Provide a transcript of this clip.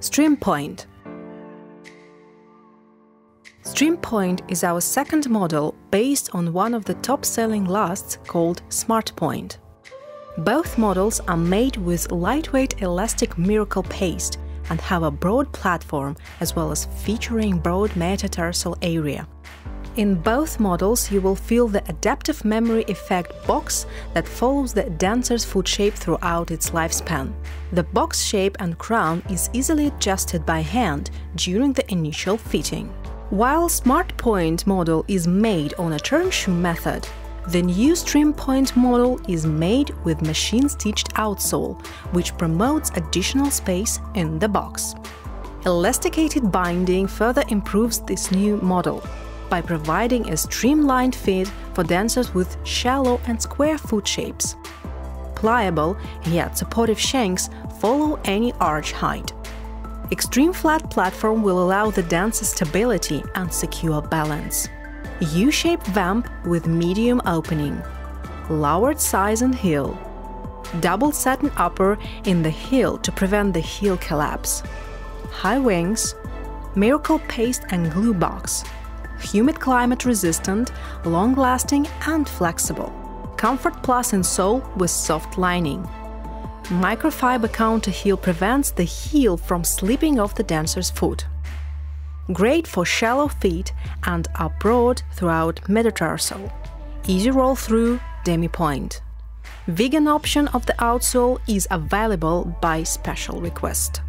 StreamPointe Stream is our second model based on one of the top-selling lasts called SmartPointe. Both models are made with lightweight elastic miracle paste and have a broad platform as well as featuring broad metatarsal area. In both models, you will feel the adaptive memory effect box that follows the dancer's foot shape throughout its lifespan. The box shape and crown is easily adjusted by hand during the initial fitting. While SmartPointe model is made on a turn shoe method, the new StreamPointe model is made with machine-stitched outsole, which promotes additional space in the box. Elasticated binding further improves this new model by providing a streamlined fit for dancers with shallow and square foot shapes. Pliable yet supportive shanks follow any arch height. Extreme flat platform will allow the dancer stability and secure balance. U-shaped vamp with medium opening, lowered size and heel, double satin upper in the heel to prevent the heel collapse, high wings, miracle paste and glue box, humid climate resistant, long lasting and flexible, comfort plus insole with soft lining. Microfiber counter heel prevents the heel from slipping off the dancer's foot great for shallow feet and are broad throughout metatarsal. Easy roll through demi pointe. Vegan option of the outsole is available by special request.